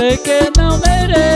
sei que não mereço.